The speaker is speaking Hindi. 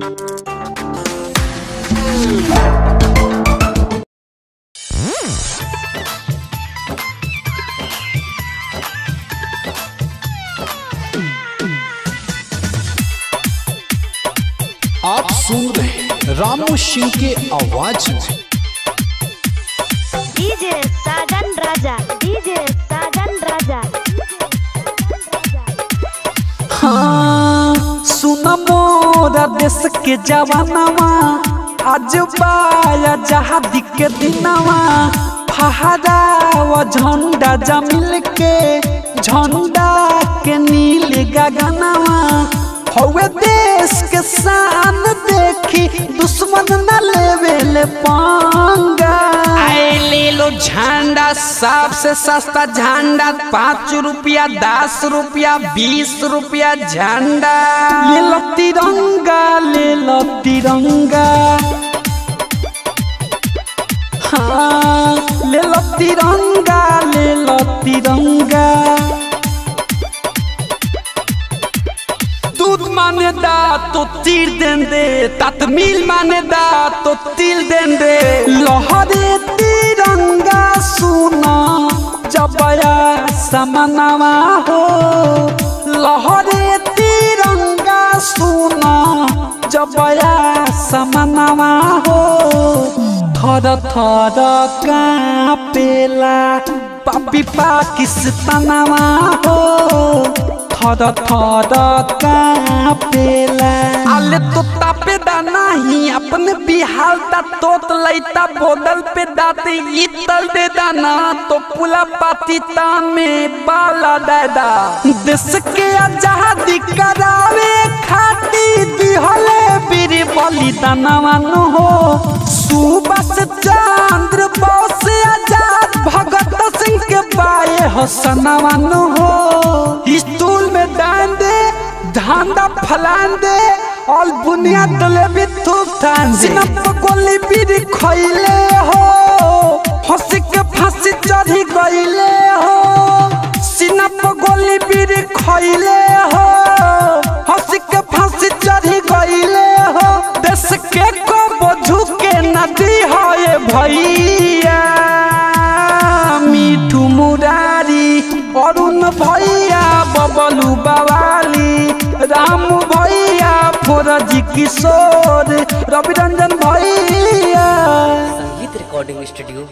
आप सुन रहे हैं रामू सिंह के आवाज़ में। DJ Sajan Raja DJ Sajan Raja. हाँ। देश के जवानवा, आज बाया जहादी के दिनवा। फहरावा झंडा जमिल के झंडा के नील गगनवा। हवे देश के शान देखी, दुश्मन न लेवे ले पांगा। झंडा, सबसे सस्ता झंडा, पाँच रुपया, दस रुपया, बीस रुपया झंडा। ले लो तिरंगा ले लो तिरंगा। हाँ ले लो तिरंगा ले लो तिरंगा। दूध माने दा तो तीर दें दे, ततमील माने दा तो तिल दें दे। लहरे तिरंगा समनवा हो। लहरे तिरंगा सुना जबया समनवा हो। थर थर कापेला, पापी पाकिस्तानवा हो। थर थर कापेला। आले तो तापे दा नहीं दा तोत लैता बोदल पे दाते इतल दे दाना तो पुला पाती तामे बाला दादा देश के आज़ादी करावे, खाती दिहले बीर बलिदानवन हो। सुबस चंद्र बोस आज़ाद भगत सिंह के बाए हसनवन हो। स्टूल में डांड दे धांधा फलान दे और बुनियाद तले भी तूफ़ान सिनप गोली बीर खइले हो हँसी के फांसी चढ़ी गइले हो। सिनप गोली बीर खइले फोरजी किशोर रवि रंजन भैया संगीत रिकॉर्डिंग स्टूडियो